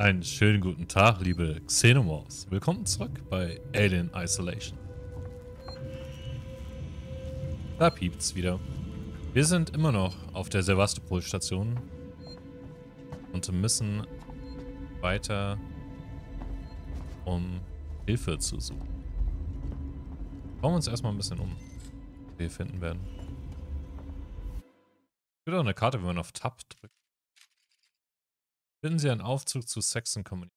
Einen schönen guten Tag, liebe Xenomorphs. Willkommen zurück bei Alien Isolation. Da piept's wieder. Wir sind immer noch auf der Sevastopol-Station und müssen weiter, um Hilfe zu suchen. Schauen wir uns erstmal ein bisschen um, was wir hier finden werden. Es gibt auch eine Karte, wenn man auf Tab drückt. Finden Sie einen Aufzug zu Saxon Community.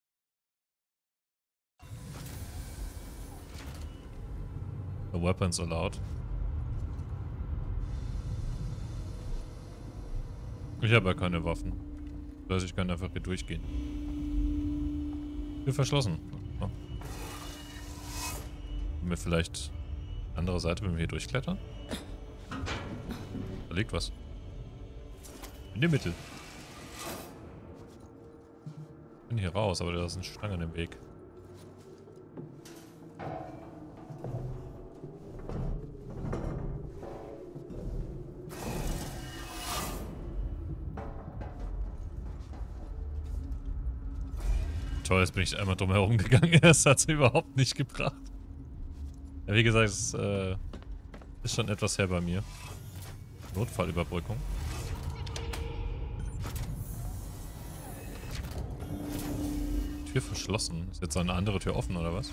The weapons allowed. Ich habe ja keine Waffen. Das heißt, ich kann einfach hier durchgehen. Tür verschlossen. Oh. wir vielleicht andere Seite, wenn wir hier durchklettern? Da liegt was. In der Mitte. Bin hier raus, aber da ist eine Stange im Weg. Toll, jetzt bin ich einmal drum herum gegangen. Das hat es überhaupt nicht gebracht. Ja, wie gesagt, es äh, ist schon etwas her bei mir. Notfallüberbrückung. Tür verschlossen. Ist jetzt eine andere Tür offen, oder was?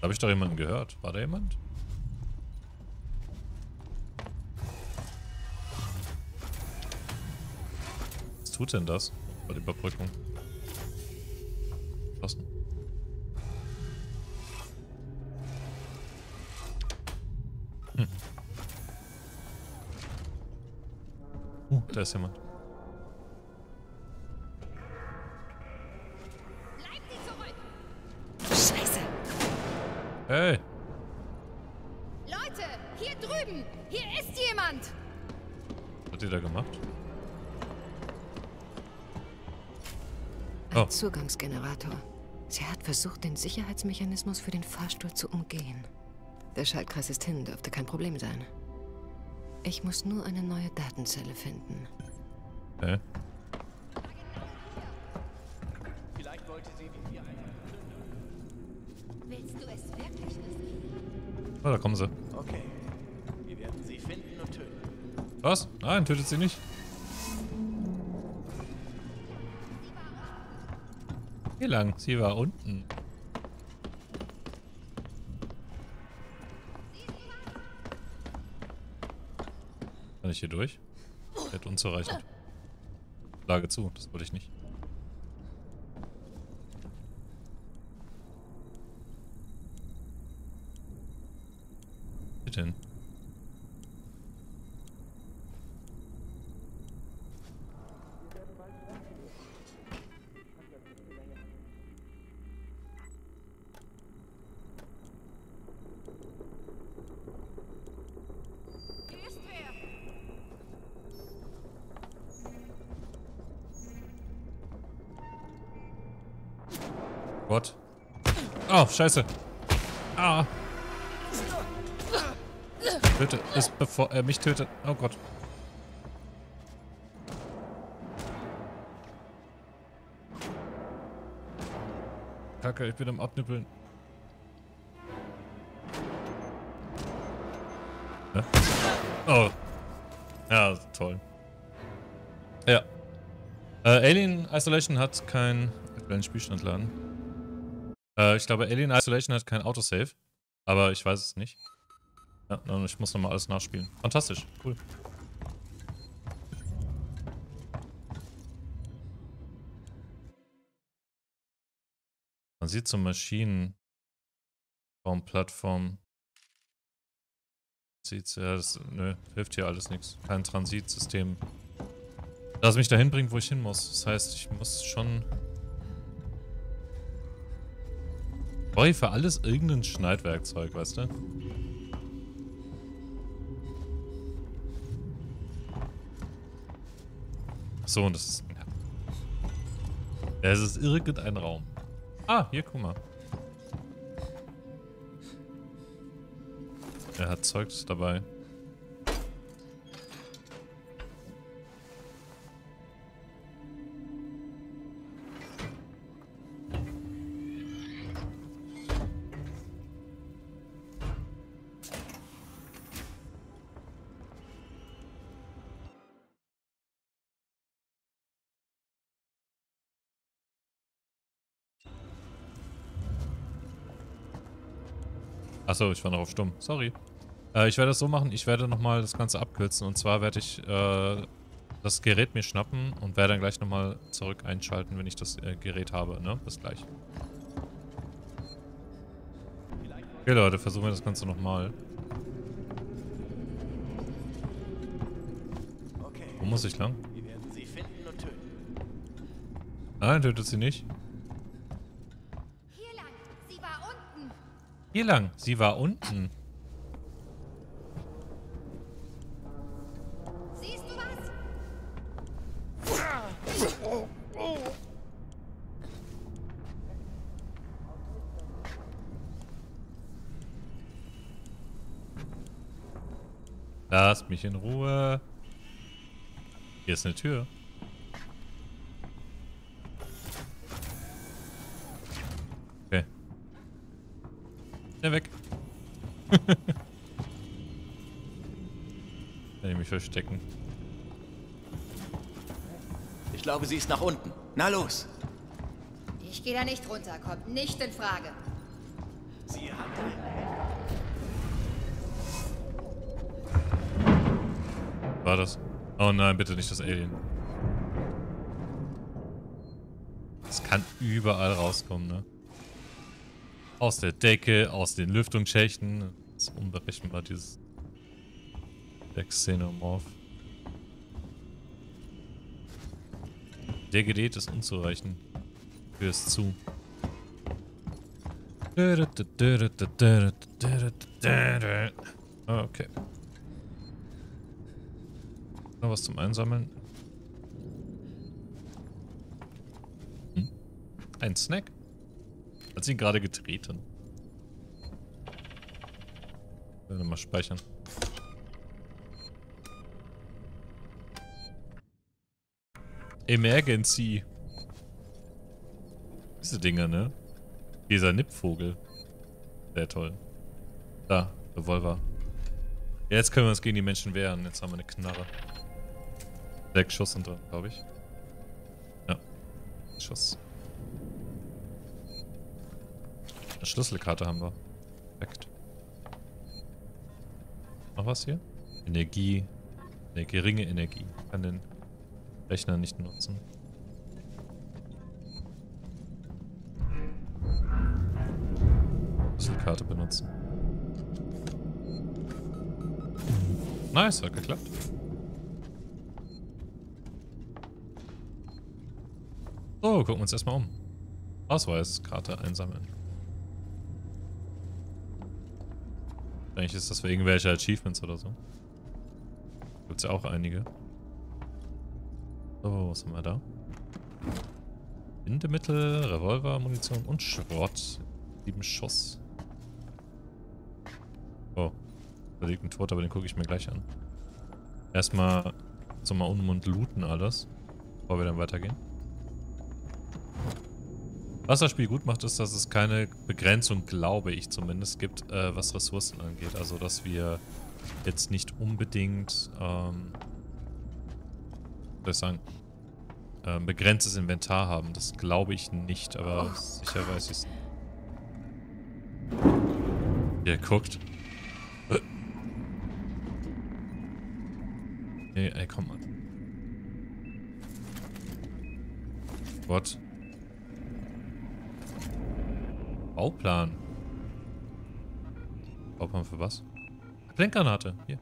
Habe ich doch jemanden gehört? War da jemand? Was tut denn das bei der Überbrückung? Verschlossen. Da ist jemand. Scheiße! Hey! Leute, hier drüben! Hier ist jemand! Was hat die da gemacht? Ein Oh. Zugangsgenerator. Sie hat versucht, den Sicherheitsmechanismus für den Fahrstuhl zu umgehen. Der Schaltkreis ist hin, dürfte kein Problem sein. Ich muss nur eine neue Datenzelle finden. Hä? Vielleicht wollte sie wie wir einfach Willst du es wirklich riskieren? Oh, da kommen sie. Okay. Wir werden sie finden und töten. Was? Nein, tötet sie nicht. Wie lang? Sie war unten. Kann ich hier durch? Wird unzureichend. Lage zu, das wollte ich nicht. Bitte hin. Scheiße. Ah. Töte es, bevor er mich tötet. Oh Gott. Kacke, ich bin am Abnippeln. Ja. Oh. Ja, toll. Ja. Äh, Alien Isolation hat keinen aktuellen Spielstand laden. Äh, ich glaube, Alien Isolation hat kein Autosave. Aber ich weiß es nicht. Ja, ich muss nochmal alles nachspielen. Fantastisch, cool. Man sieht so Maschinen. Plattform. Sieht's, ja, das nö, hilft hier alles nichts. Kein Transitsystem. Das mich dahin bringt, wo ich hin muss. Das heißt, ich muss schon. Brauche ich für alles irgendein Schneidwerkzeug, weißt du? So, und das ist. Ja, es ist irgendein Raum. Ah, hier, guck mal. Er hat Zeugs dabei. Achso, ich war noch auf stumm. Sorry. Äh, ich werde das so machen, ich werde nochmal das Ganze abkürzen. Und zwar werde ich äh, das Gerät mir schnappen und werde dann gleich nochmal zurück einschalten, wenn ich das äh, Gerät habe. Ne? Bis gleich. Okay, Leute, versuchen wir das Ganze nochmal. Wo muss ich lang? Nein, tötet sie nicht. Hier lang. Sie war unten. Hier lang. Sie war unten. Siehst du was? Lasst mich in Ruhe. Hier ist eine Tür. Verstecken. Ich glaube, sie ist nach unten. Na los! Ich gehe da nicht runter. Kommt nicht in Frage. Sie hat War das? Oh nein, bitte nicht das Alien. Das kann überall rauskommen, ne? Aus der Decke, aus den Lüftungsschächten. Das ist unberechenbar, dieses... Der Xenomorph. Der Gerät ist unzureichend. Fürs Zu. Okay. Noch was zum Einsammeln. Hm? Ein Snack? Hat sie ihn gerade getreten? Ich will mal speichern. Emergency. Diese Dinger, ne? Dieser Nippvogel. Sehr toll. Da, Revolver. Jetzt können wir uns gegen die Menschen wehren. Jetzt haben wir eine Knarre. Sechs Schuss sind drin, glaube ich. Ja. Schuss. Eine Schlüsselkarte haben wir. Perfekt. Noch was hier? Energie. Eine geringe Energie. Kann den Rechner nicht nutzen. Schlüsselkarte benutzen. Nice, hat geklappt. So, gucken wir uns erstmal um. Ausweiskarte einsammeln. Eigentlich ist das für irgendwelche Achievements oder so. Gibt's ja auch einige. So, was haben wir da? Bindemittel, Revolver, Munition und Schrott. Sieben Schuss. Oh. Da liegt ein Tod, aber den gucke ich mir gleich an. Erstmal so mal um und looten alles, bevor wir dann weitergehen. Was das Spiel gut macht, ist, dass es keine Begrenzung, glaube ich zumindest, gibt, äh, was Ressourcen angeht. Also, dass wir jetzt nicht unbedingt, ähm, soll ich sagen, ähm, begrenztes Inventar haben. Das glaube ich nicht, aber sicher weiß ich es nicht. Der guckt. Ey, ey, komm mal. What? Bauplan. Bauplan für was? Sprenggranate. Hier.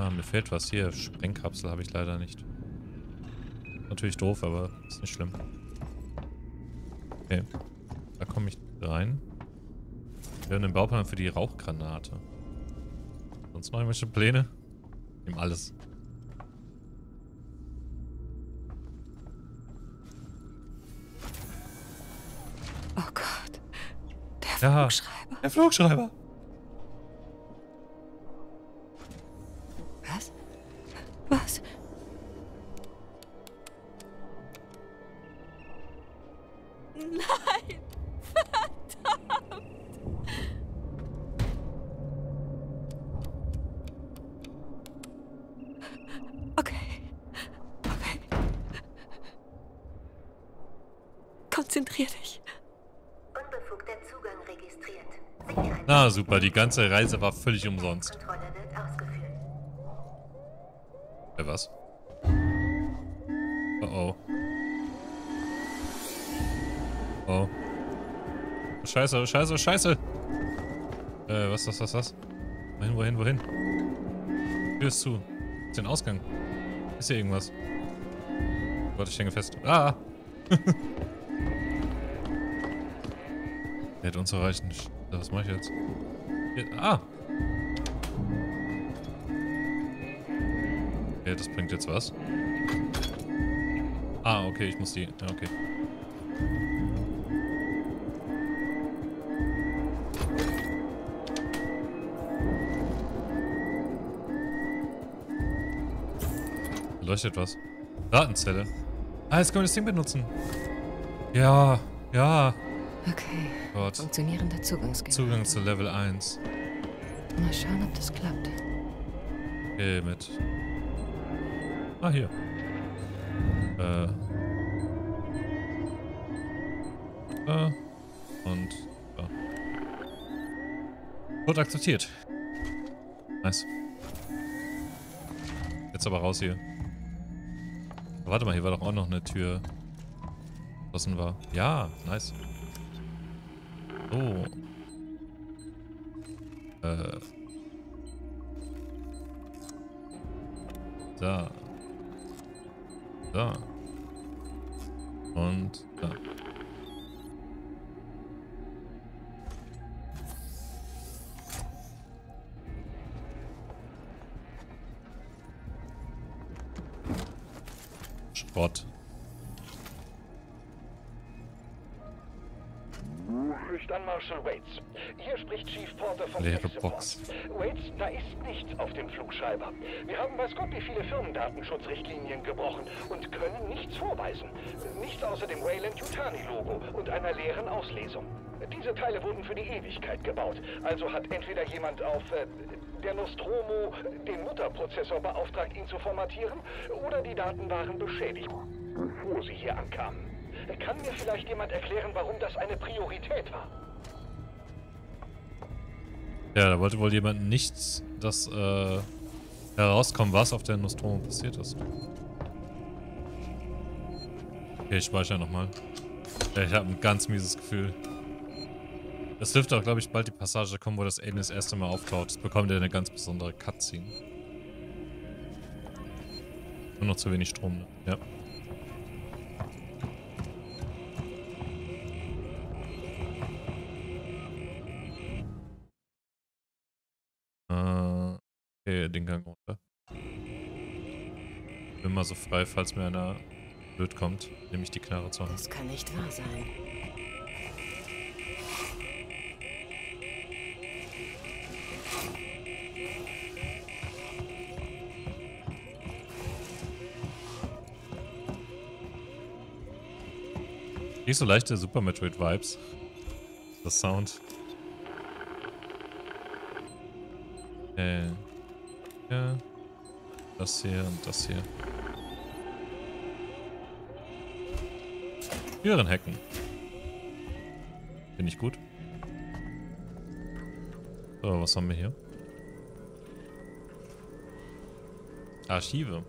Ah, mir fehlt was. Hier, Sprengkapsel habe ich leider nicht. Natürlich doof, aber ist nicht schlimm. Okay. Da komme ich rein. Wir haben einen Bauplan für die Rauchgranate. Sonst noch irgendwelche Pläne? Nehmen alles. Oh Gott. Der Ja. Flugschreiber. Der Flugschreiber. Super, die ganze Reise war völlig umsonst. Äh, was? Oh oh. Oh. Scheiße, scheiße, scheiße. Äh, was, was, was, was? Wohin, wohin, wohin? Tür ist zu. Ist den Ausgang. Ist hier irgendwas? Oh Gott, ich hänge fest. Ah! Er hat uns erreicht. Was mache ich jetzt? Ah! Okay, das bringt jetzt was. Ah, okay, ich muss die... Ja, okay. Leuchtet was. Datenzelle. Ah, jetzt können wir das Ding benutzen. Ja, ja. Okay. Gott. Funktionierender Zugangsgeber. Zugang zu Level 1. Mal schauen, ob das klappt. Okay, mit. Ah, hier. Äh. Äh. Und. Da. Wurde akzeptiert. Nice. Jetzt aber raus hier. Warte mal, hier war doch auch noch eine Tür. Geschlossen war. Ja, nice. So. Äh. Da. Da. Und da. Schrott. Spricht an Marshal Waits. Hier spricht Chief Porter von Leere Box. Waits, da ist nichts auf dem Flugschreiber. Wir haben weiß Gott wie viele Firmendatenschutzrichtlinien gebrochen und können nichts vorweisen. Nichts außer dem Wayland-Yutani-Logo und einer leeren Auslesung. Diese Teile wurden für die Ewigkeit gebaut. Also hat entweder jemand auf äh, der Nostromo den Mutterprozessor beauftragt, ihn zu formatieren, oder die Daten waren beschädigt, bevor sie hier ankamen. Kann mir vielleicht jemand erklären, warum das eine Priorität war? Ja, da wollte wohl jemand nicht, dass äh, herauskommen, was auf der Nostromo passiert ist. Okay, ich speichere nochmal. Ich habe ein ganz mieses Gefühl. Es dürfte auch, glaube ich, bald die Passage kommen, wo das Alien das erste Mal auftaucht. Das bekommt ja eine ganz besondere Cutscene. Nur noch zu wenig Strom, ne? Ja. Okay, den Gang runter. Bin mal so frei, falls mir einer blöd kommt, nehme ich die Knarre zur Hand. Das kann nicht wahr sein. Nicht so leichte Super Metroid Vibes. Das Sound. Äh. Ja. Das hier und das hier. Türen hacken. Finde ich gut. So, was haben wir hier? Archive.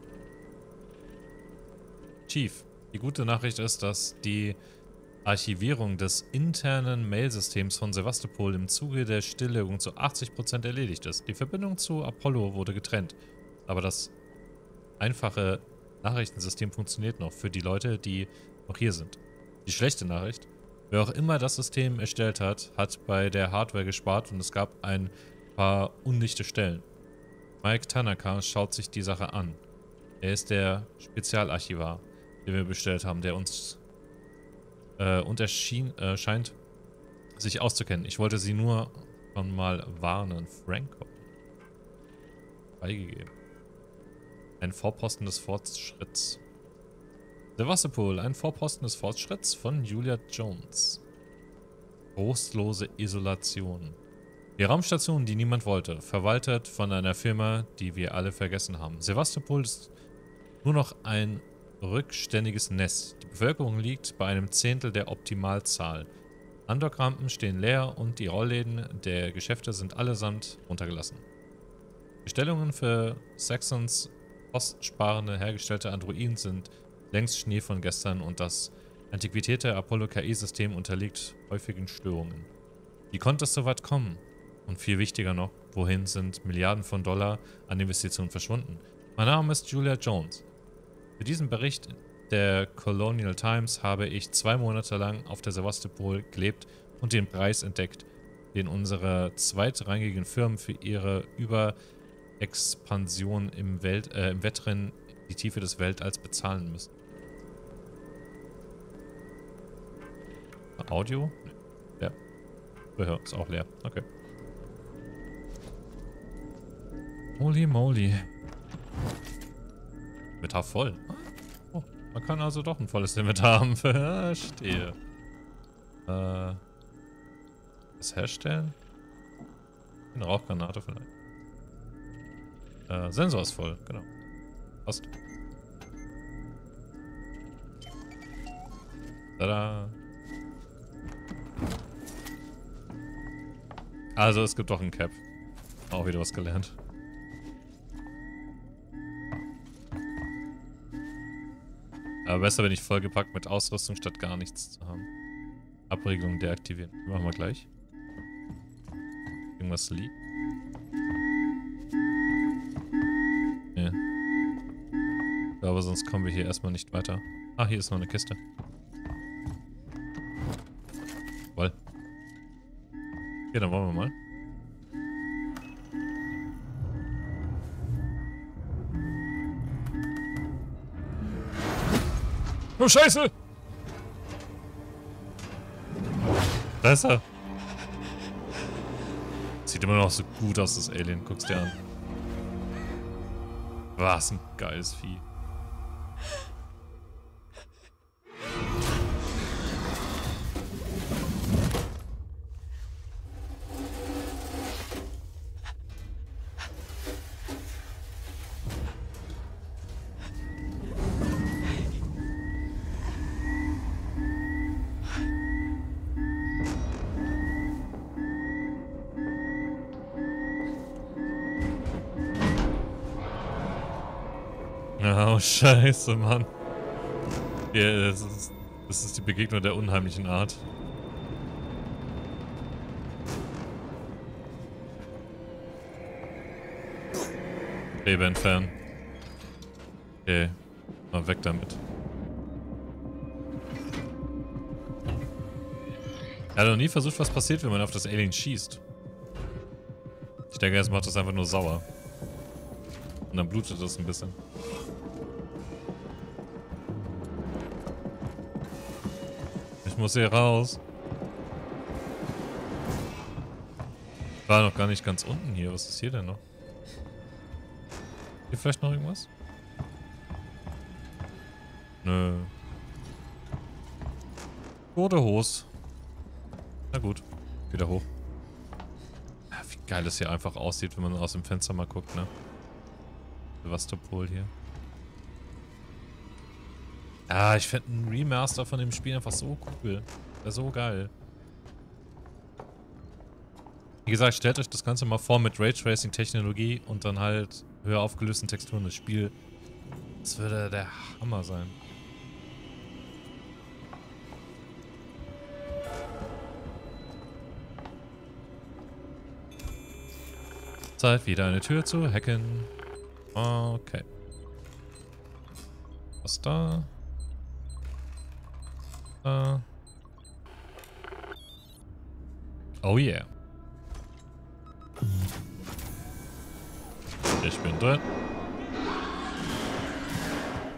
Chief, die gute Nachricht ist, dass die Archivierung des internen Mailsystems von Sevastopol im Zuge der Stilllegung zu 80% erledigt ist. Die Verbindung zu Apollo wurde getrennt, aber das einfache Nachrichtensystem funktioniert noch für die Leute, die noch hier sind. Die schlechte Nachricht, wer auch immer das System erstellt hat, hat bei der Hardware gespart und es gab ein paar undichte Stellen. Mike Tanaka schaut sich die Sache an. Er ist der Spezialarchivar, den wir bestellt haben, der uns äh, und er äh, scheint sich auszukennen. Ich wollte sie nur schon mal warnen. Franco. Freigegeben. Ein Vorposten des Fortschritts. Sevastopol, ein Vorposten des Fortschritts von Julia Jones. Trostlose Isolation. Die Raumstation, die niemand wollte, verwaltet von einer Firma, die wir alle vergessen haben. Sevastopol ist nur noch ein rückständiges Nest. Die Bevölkerung liegt bei einem Zehntel der Optimalzahl Andok-Rampen stehen leer und die Rollläden der Geschäfte sind allesamt runtergelassen. Bestellungen für Saxons kostensparende hergestellte Androiden sind längst Schnee von gestern und das antiquierte Apollo-KI-System unterliegt häufigen Störungen. Wie konnte es so weit kommen? Und viel wichtiger noch, wohin sind Milliarden von Dollar an Investitionen verschwunden? Mein Name ist Julia Jones. Für diesen Bericht der Colonial Times habe ich zwei Monate lang auf der Sevastopol gelebt und den Preis entdeckt, den unsere zweitrangigen Firmen für ihre Überexpansion im, Welt, äh, im Wettrennen die Tiefe des Weltalls bezahlen müssen. Audio? Ja. Gehör ist auch leer. Okay. Holy moly. Inventar voll. Oh, man kann also doch ein volles Inventar haben. Verstehe. Äh. Das herstellen? Eine Rauchgranate vielleicht. Äh, Sensor ist voll, genau. Passt. Tada. Also es gibt doch ein Cap. Auch wieder was gelernt. Aber besser, wenn ich vollgepackt mit Ausrüstung statt gar nichts zu haben. Abregelung deaktivieren. Machen wir gleich. Irgendwas liegt. Ja. Aber sonst kommen wir hier erstmal nicht weiter. Ah, hier ist noch eine Kiste. Voll. Okay, dann wollen wir mal. Oh, Scheiße! Da ist er. Sieht immer noch so gut aus, das Alien. Guck's dir an. Was ein geiles Vieh. Oh, scheiße, Mann. Ja, das ist, das ist die Begegnung der unheimlichen Art. Rebe entfernen. Okay. Mal weg damit. Er hat noch nie versucht, was passiert, wenn man auf das Alien schießt. Ich denke, es macht das einfach nur sauer. Und dann blutet das ein bisschen. Muss hier raus. War noch gar nicht ganz unten hier. Was ist hier denn noch? Hier vielleicht noch irgendwas? Nö. Gute Hose. Na gut. Wieder hoch. Ja, wie geil es hier einfach aussieht, wenn man aus dem Fenster mal guckt, ne? Sevastopol hier. Ja, ich fände ein Remaster von dem Spiel einfach so cool. Wäre so geil. Wie gesagt, stellt euch das Ganze mal vor mit Raytracing-Technologie und dann halt höher aufgelösten Texturen. Das Spiel, das würde der Hammer sein. Zeit, wieder eine Tür zu hacken. Okay. Was da? Da. Oh yeah. Ich bin drin.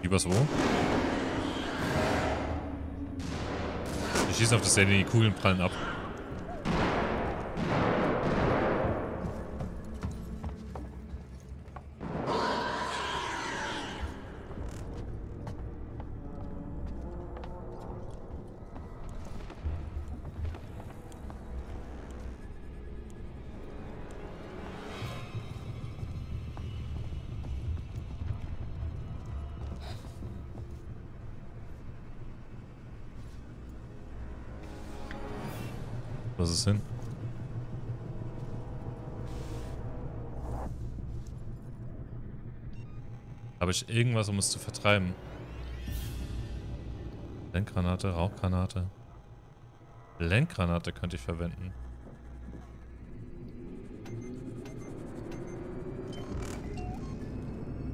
Übers wo? Ich schieße auf das Alien, die Kugeln prallen ab. Habe ich irgendwas, um es zu vertreiben? Lenkgranate, Rauchgranate. Lenkgranate könnte ich verwenden.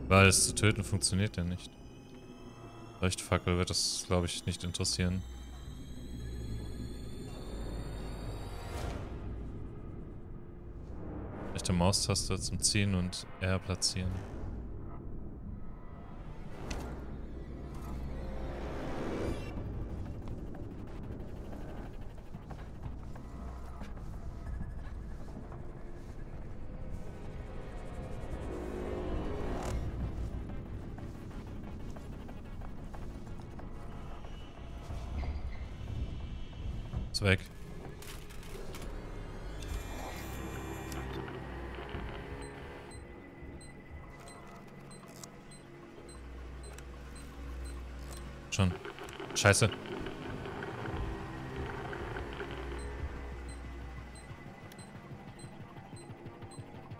Weil es zu töten funktioniert ja nicht. Leuchtfackel wird das, glaube ich, nicht interessieren. Rechte Maustaste zum Ziehen und R platzieren. Ist weg. Schon. Scheiße.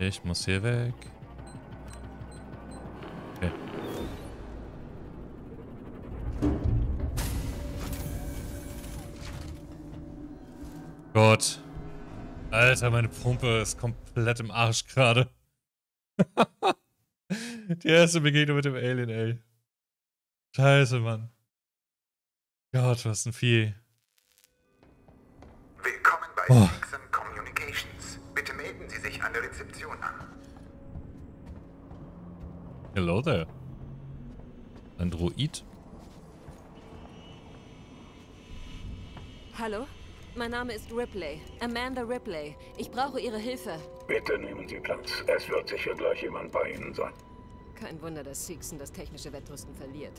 Ich muss hier weg. Gott. Alter, meine Pumpe ist komplett im Arsch gerade. Die erste Begegnung mit dem Alien, ey. Scheiße, Mann. Gott, was ein Vieh. Willkommen bei Oh. Dixon Communications. Bitte melden Sie sich an der Rezeption an. Hello there. Ein Droid? Hallo? Mein Name ist Ripley. Amanda Ripley. Ich brauche Ihre Hilfe. Bitte nehmen Sie Platz. Es wird sicher gleich jemand bei Ihnen sein. Kein Wunder, dass Seegson das technische Wettrüsten verliert.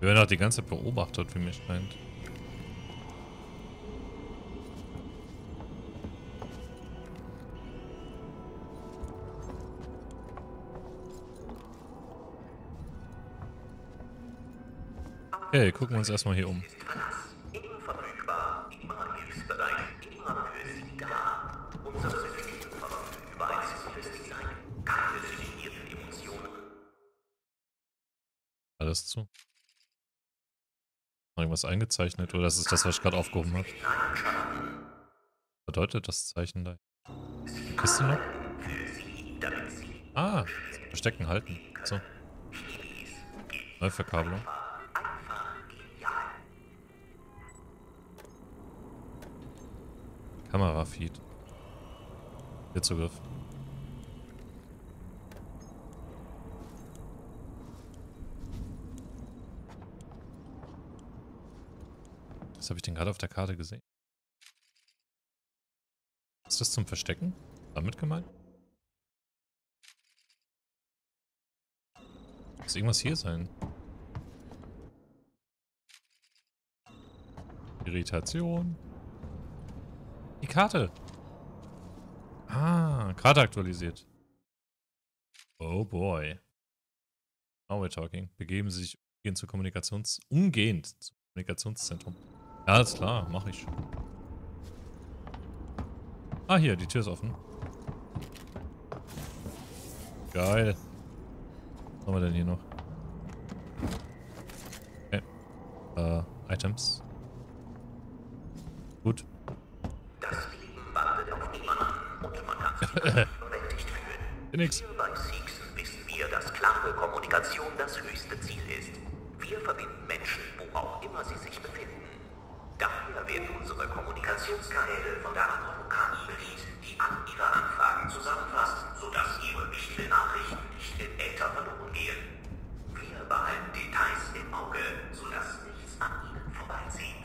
Wir werden auch die ganze Zeit beobachtet, wie mir scheint. Okay, gucken wir uns erstmal hier um. Alles zu. Irgendwas eingezeichnet oder das ist das, was ich gerade aufgehoben habe. Bedeutet das Zeichen da? Kiste noch? Ah, verstecken, halten. So. Neuverkabelung. Kamerafeed. Hier Zugriff. Was habe ich denn gerade auf der Karte gesehen? Ist das zum Verstecken? Damit gemeint? Muss irgendwas hier sein? Irritation. Die Karte. Ah, Karte aktualisiert. Oh boy. Now we're talking. Begeben Sie sich umgehend zur Kommunikations... Umgehend zum Kommunikationszentrum. Ja, alles klar, mache ich. Ah, hier, die Tür ist offen. Geil. Was haben wir denn hier noch? Okay. Äh, Items. Gut. Nix. Hier bei Seegson wissen wir, dass klare Kommunikation das höchste Ziel ist. Wir verbinden Menschen, wo auch immer sie sich befinden. Daher werden unsere Kommunikationskanäle von der KI bedient, die all ihre Anfragen zusammenfassen, sodass ihre wichtigen Nachrichten nicht in Äther verloren gehen. Wir behalten Details im Auge, sodass nichts an ihnen vorbeizieht.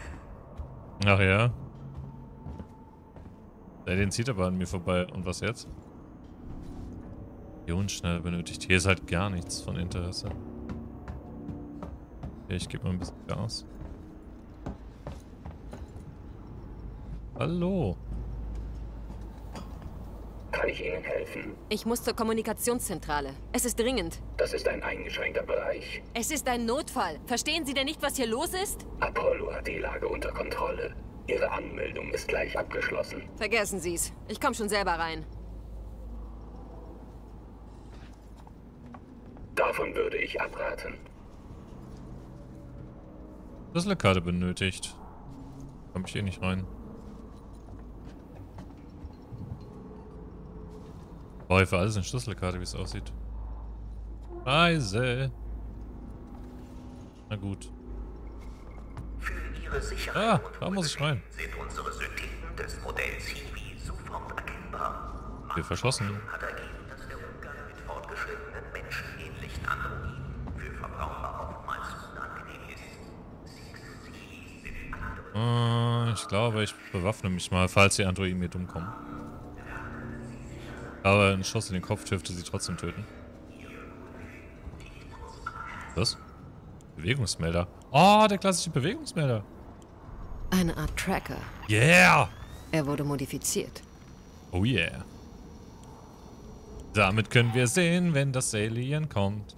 Ach ja. Der den zieht aber an mir vorbei. Und was jetzt? Schnell benötigt. Hier ist halt gar nichts von Interesse. Okay, ich gebe mal ein bisschen Gas. Hallo. Kann ich Ihnen helfen? Ich muss zur Kommunikationszentrale. Es ist dringend. Das ist ein eingeschränkter Bereich. Es ist ein Notfall. Verstehen Sie denn nicht, was hier los ist? Apollo hat die Lage unter Kontrolle. Ihre Anmeldung ist gleich abgeschlossen. Vergessen Sie's. Ich komme schon selber rein. Davon würde ich abraten. Schlüsselkarte benötigt. Komm ich hier nicht rein. Ich für alles eine Schlüsselkarte, wie es aussieht. Reise. Na gut. Ihre Sicherheit Ah, da muss ich rein. sind unsere Syntheten des Modells Hiwi sofort erkennbar. Wir verschlossen. Hat ergeben, dass der Umgang mit fortgeschrittenen menschenähnlichen Androiden für Verbraucher oftmals unangenehm ist. Äh, ich glaube, ich bewaffne mich mal, falls die Androiden mir dumm kommen. Aber ein Schuss in den Kopf dürfte sie trotzdem töten. Was? Bewegungsmelder. Oh, der klassische Bewegungsmelder. Eine Art Tracker. Yeah! Er wurde modifiziert. Oh yeah. Damit können wir sehen, wenn das Alien kommt.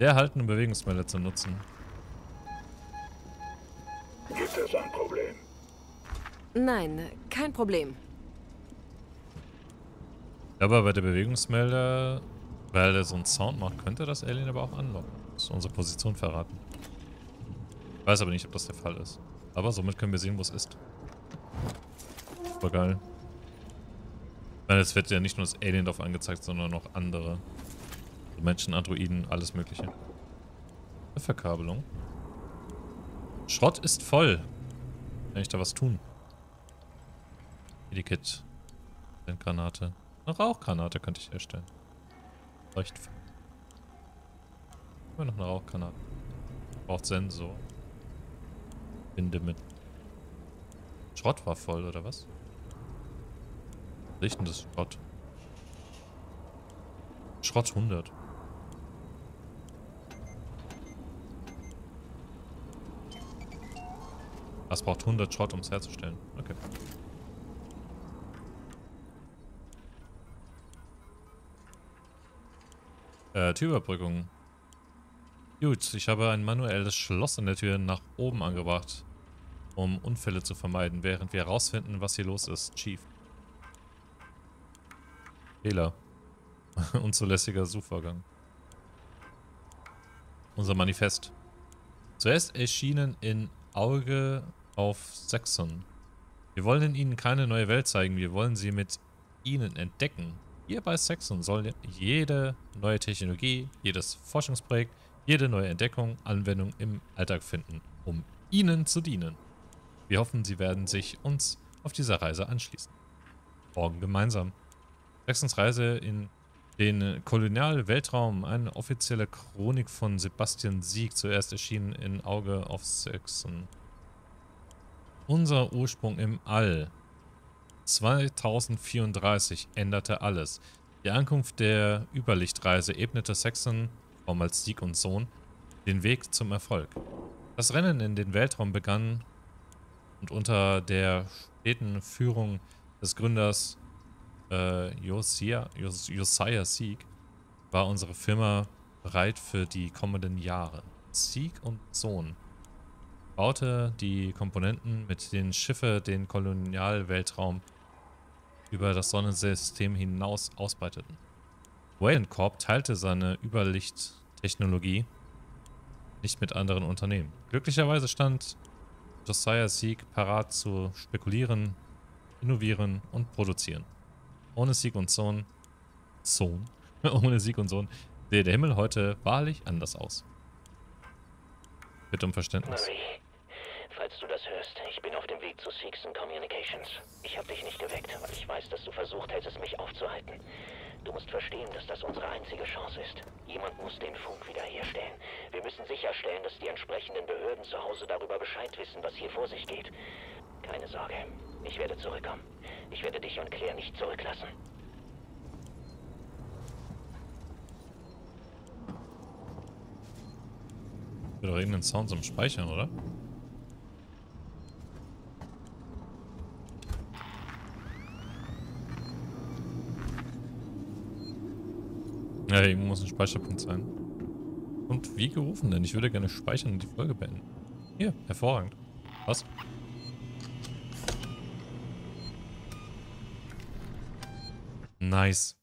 Der halt einen Bewegungsmelder zu nutzen. Gibt es ein Problem? Nein, kein Problem. Aber bei der Bewegungsmelder, weil er so einen Sound macht, könnte das Alien aber auch anlocken. Das ist unsere Position verraten. Ich weiß aber nicht, ob das der Fall ist. Aber somit können wir sehen, wo es ist. Super geil. Ich meine, es wird ja nicht nur das Alien drauf angezeigt, sondern noch andere. Menschen, Androiden, alles mögliche. Eine Verkabelung. Schrott ist voll. Kann ich da was tun? Medikit. Granate. Eine Rauchgranate könnte ich herstellen. Leucht. Immer noch eine Rauchgranate. Braucht Sensor. Binde mit. Schrott war voll, oder was? Lichtendes Schrott. Schrott 100. Das braucht 100 Schrott, um es herzustellen. Okay. Äh, Türüberbrückung. Gut, ich habe ein manuelles Schloss an der Tür nach oben angebracht, um Unfälle zu vermeiden, während wir herausfinden, was hier los ist. Chief. Fehler. Unzulässiger Suchvorgang. Unser Manifest. Zuerst erschienen in Auge auf Saxon. Wir wollen ihnen keine neue Welt zeigen, wir wollen sie mit ihnen entdecken. Hier bei Saxon soll jede neue Technologie, jedes Forschungsprojekt, jede neue Entdeckung Anwendung im Alltag finden, um ihnen zu dienen. Wir hoffen, sie werden sich uns auf dieser Reise anschließen. Morgen gemeinsam. Saxons Reise in den Kolonialweltraum, eine offizielle Chronik von Sebastian Sieg, zuerst erschienen in Auge of Saxon. Unser Ursprung im All. 2034 änderte alles. Die Ankunft der Überlichtreise ebnete Saxon, vormals Sieg und Sohn, den Weg zum Erfolg. Das Rennen in den Weltraum begann und unter der steten Führung des Gründers äh, Josiah, Jos Josiah Sieg war unsere Firma bereit für die kommenden Jahre. Sieg und Sohn baute die Komponenten, mit denen Schiffe den Kolonialweltraum über das Sonnensystem hinaus ausbreiteten. Wayland Corp teilte seine Überlichttechnologie nicht mit anderen Unternehmen. Glücklicherweise stand Josiah Sieg parat zu spekulieren, innovieren und produzieren. Ohne Sieg und Sohn, Sohn, ohne Sieg und Sohn, sehe der Himmel heute wahrlich anders aus. Bitte um Verständnis. Murray, falls du das hörst, ich bin auf dem Weg zu Seekson Communications. Ich habe dich nicht geweckt, weil ich weiß, dass du versucht hättest, mich aufzuhalten. Du musst verstehen, dass das unsere einzige Chance ist. Jemand muss den Funk wiederherstellen. Wir müssen sicherstellen, dass die entsprechenden Behörden zu Hause darüber Bescheid wissen, was hier vor sich geht. Keine Sorge, ich werde zurückkommen. Ich werde dich und Claire nicht zurücklassen. Wir doch irgendeinen Sound zum Speichern, oder? Ja, irgendwo muss ein Speicherpunkt sein. Und wie gerufen denn? Ich würde gerne speichern und die Folge beenden. Hier, hervorragend. Was? Nice.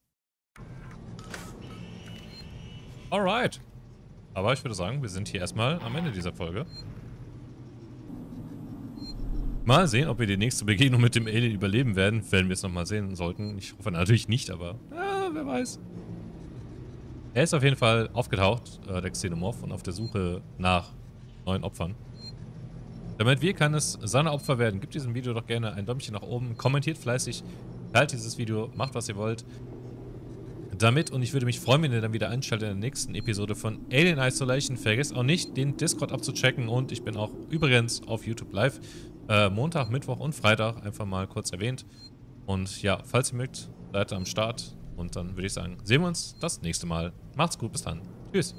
Alright. Aber ich würde sagen, wir sind hier erstmal am Ende dieser Folge. Mal sehen, ob wir die nächste Begegnung mit dem Alien überleben werden, wenn wir es nochmal sehen sollten. Ich hoffe natürlich nicht, aber ja, wer weiß. Er ist auf jeden Fall aufgetaucht, äh, der Xenomorph, und auf der Suche nach neuen Opfern. Damit wir kann es seine Opfer werden, gebt diesem Video doch gerne ein Däumchen nach oben, kommentiert fleißig, teilt dieses Video, macht was ihr wollt. Damit und ich würde mich freuen, wenn ihr dann wieder einschaltet in der nächsten Episode von Alien Isolation. Vergesst auch nicht, den Discord abzuchecken und ich bin auch übrigens auf YouTube live. Äh, Montag, Mittwoch und Freitag einfach mal kurz erwähnt. Und ja, falls ihr mögt, seid am Start. Und dann würde ich sagen, sehen wir uns das nächste Mal. Macht's gut, bis dann. Tschüss.